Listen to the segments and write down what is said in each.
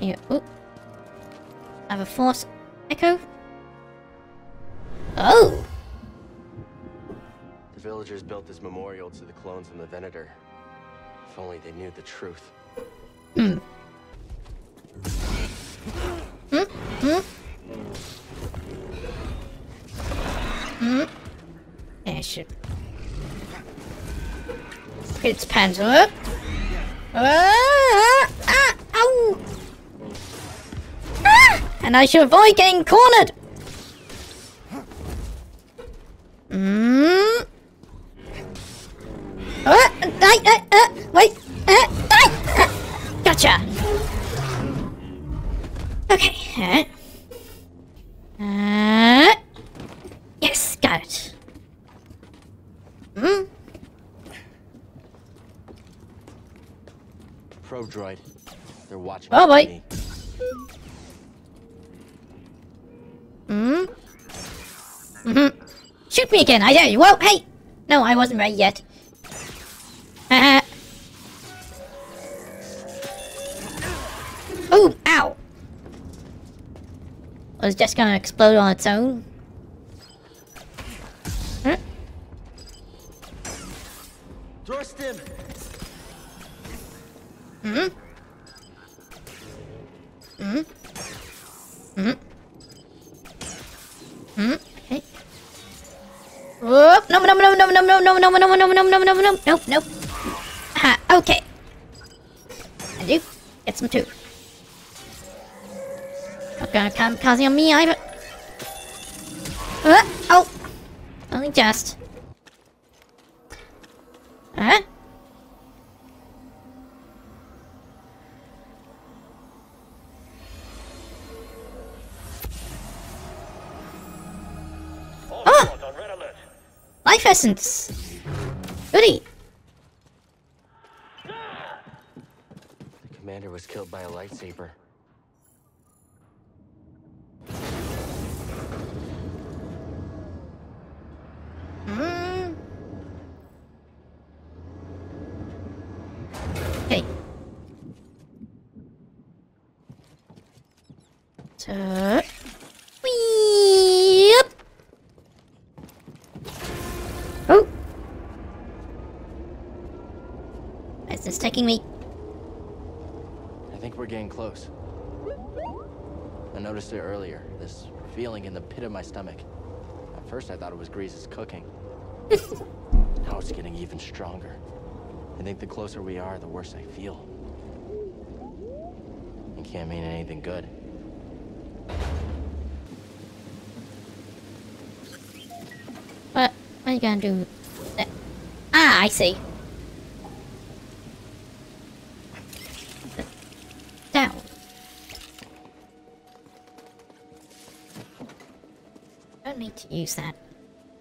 You... Ooh. I have a force echo. Oh! The villagers built this memorial to the clones from the Venator. If only they knew the truth. Hmm. Hmm? Hmm? Hmm? Yeah. Get its up. Ah, and I should avoid getting cornered. Hmm. Ah, uh, uh, uh, wait. Uh, uh, gotcha. Okay. Uh, uh, yes, got it. Hmm. Probe droid. They're watching Oh, boy. me. Hmm. Mm-hmm. Shoot me again, I dare you. Whoa, hey! No, I wasn't ready yet. Haha. oh, ow! Was just gonna explode on its own. No, no, no, no, no, no, no, no, no, no, no, no. Ah, okay. And you, get some too. Not gonna kamikaze on me either. Uh, oh, only just. Life essence! Goody! The commander was killed by a lightsaber. Mm. Okay. So... taking me? I think we're getting close. I noticed it earlier, this feeling in the pit of my stomach. At first I thought it was Greez's cooking. now it's getting even stronger. I think the closer we are, the worse I feel. It can't mean anything good. What? What are you gonna do? Ah, I see. Need to use that.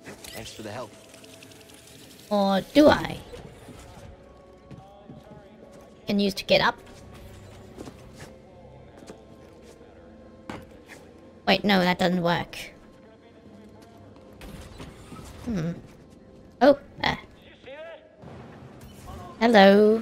Thanks for the help. Or do I? Can use to get up. Wait, no, that doesn't work. Hmm. Oh, uh. Hello.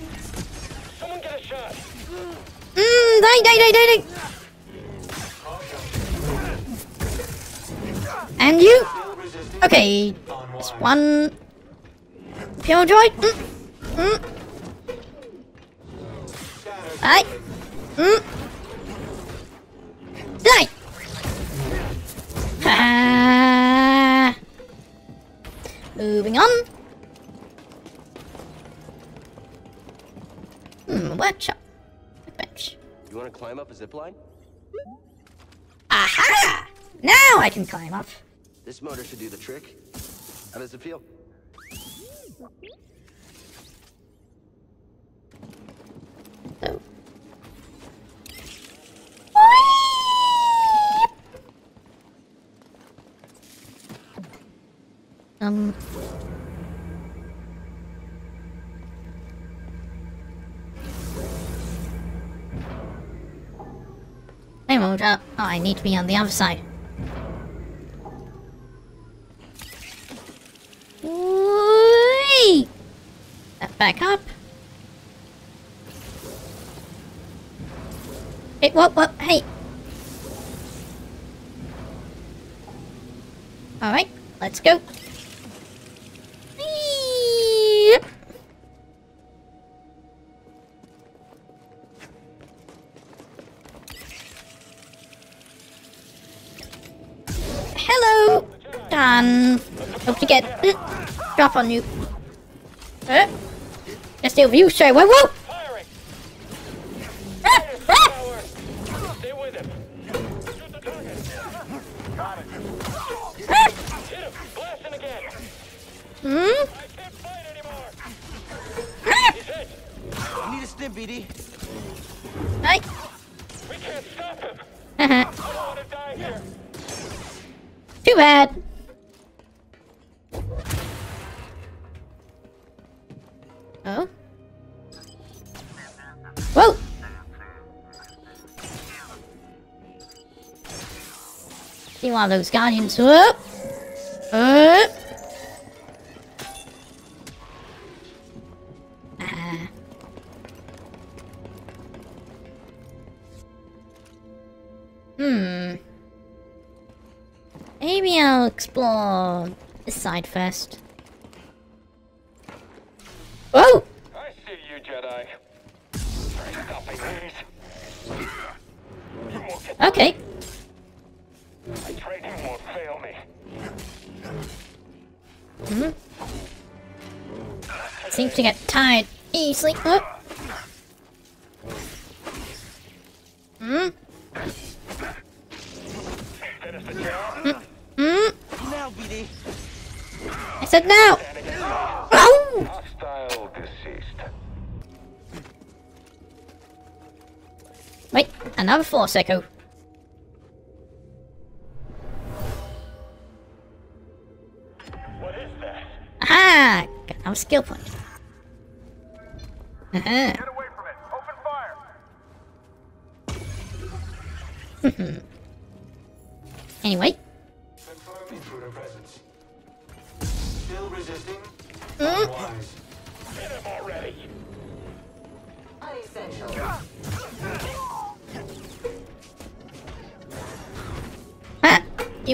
mm, die, die, die, die, die. And you? Okay, just one pure droid. Mm, mm. Die. Mm. Die. Ha. Moving on. Workshop. Workbench. You want to climb up a zip line? Aha! Now I can climb up. This motor should do the trick. How does it feel? So. Um. Hey, Mojo. Oh, I need to be on the other side. Whee! Back up. Hey, what, what, hey. Alright, let's go. Hello, Dan. Hope to get mm, drop on you. Uh, just over you, sir. Whoa, whoa! Ah, ah! Power! Stay with him. Shoot the target. Got it. Ah! Hit him. Blasting again. Hmm? I can't fight anymore. Ah! He's hit. I need a stim, BD. Right. We can't stop him. Too bad. Oh? Whoa! See one of those guardians. Whoop! Whoop! Ah. Hmm. Maybe I'll explore this side first. Oh! I see you, Jedi. Try stopping these. You won't get Okay. Training won't fail me. Mm-hmm. Seems to get tired easily. Oh. Another force echo. What is that? Aha! Got another skill point. Uh-huh. Get away from it. Open fire. Anyway.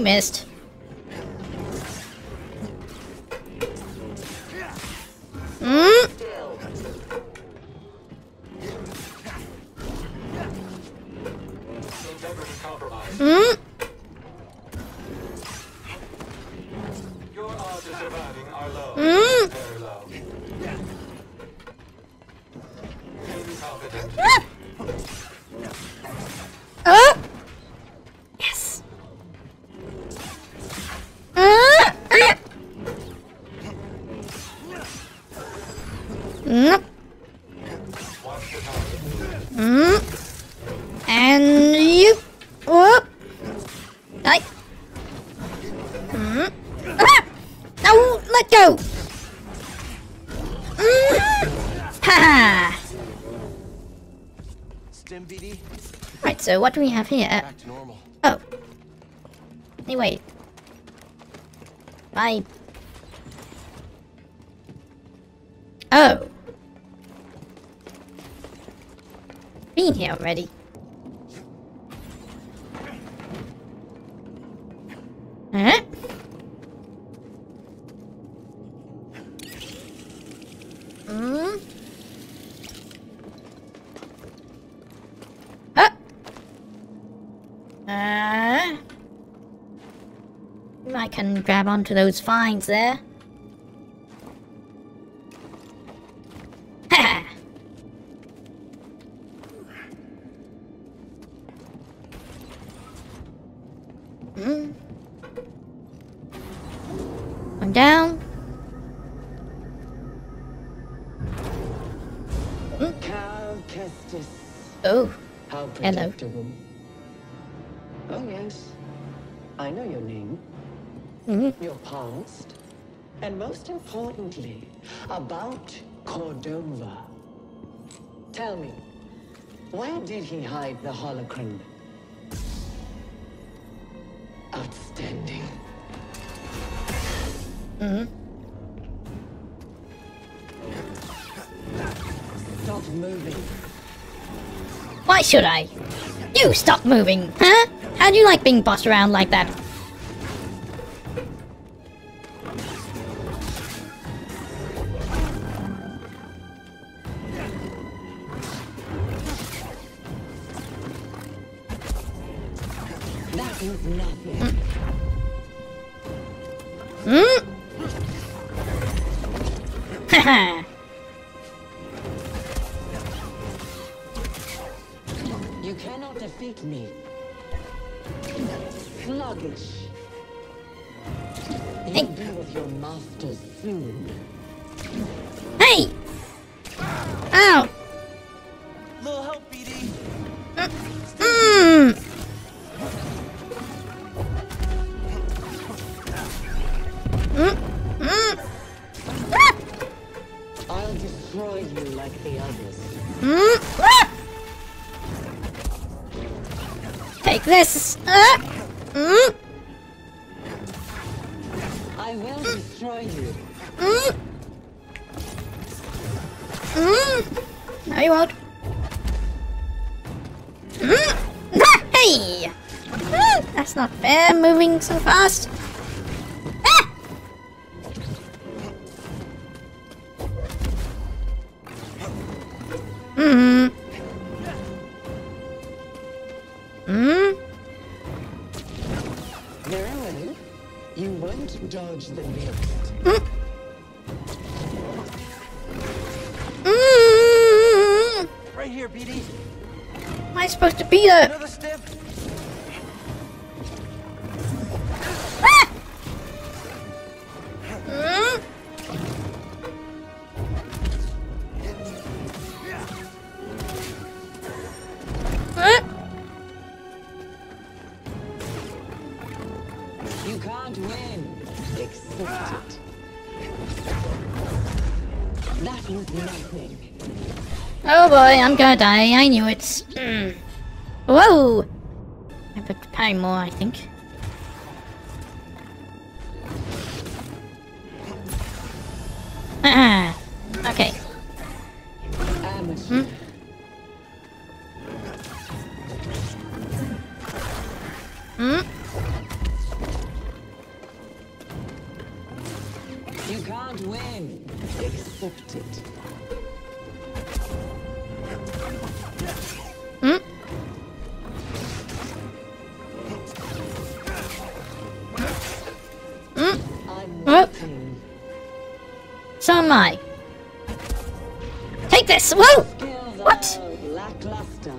Missed. Hmm? Integrity so what do we have here? Back to normal. Oh. Anyway. Bye. Oh. Been here already. Huh? Hmm? Huh? Uh, I can grab onto those vines there. Ha! Mm. I'm down. Kestis. Oh. How Hello. Oh, yes. I know your name, Mm-hmm. your past, and most importantly, about Cordova. Tell me, where did he hide the holocron? Outstanding. Mm-hmm. Stop moving. Why should I? You stop moving, huh? How do you like being bossed around like that? Hmm? this! Ah! Mm, I will destroy you. mm. Mm. No, you won't. Mm. Hey! Mm, that's not fair, moving so fast. Here, BD. Am I supposed to be there? Another stim. Ah! Mm. Ah! You can't win. Accept it. That was nothing. Oh boy, I'm gonna die. I knew it. Mm. Whoa! I have to pay more, I think. Ah, okay. Amateur. Hmm? You can't win. Accept it. Hmm? Hmm? So am I. Take this! Whoa! What? lackluster.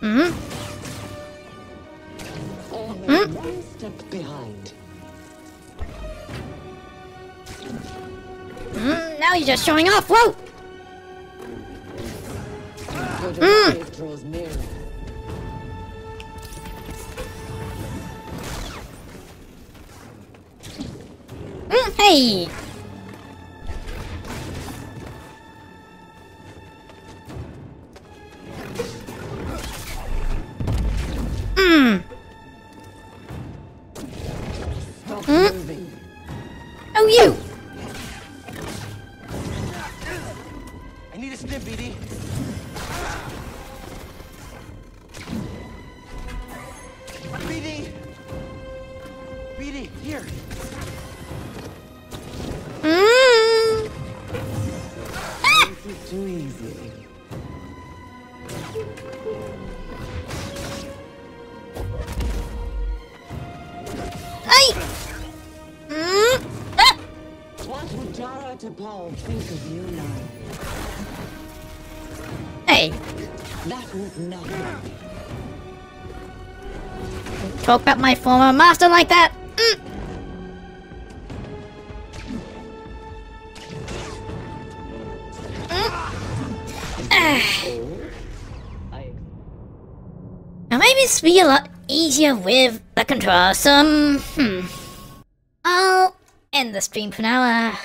Hmm? Step behind. Hmm? Now you're just showing off. Whoa! Mm. Mm, hey! Stop Mm. Oh, you! Would Jaro Tapal think of you now? Hey! That was nothing. talk about my former master like that. Mm. I Now maybe this be a lot easier with the controller, so um, hmm. I'll end the stream for now. Uh,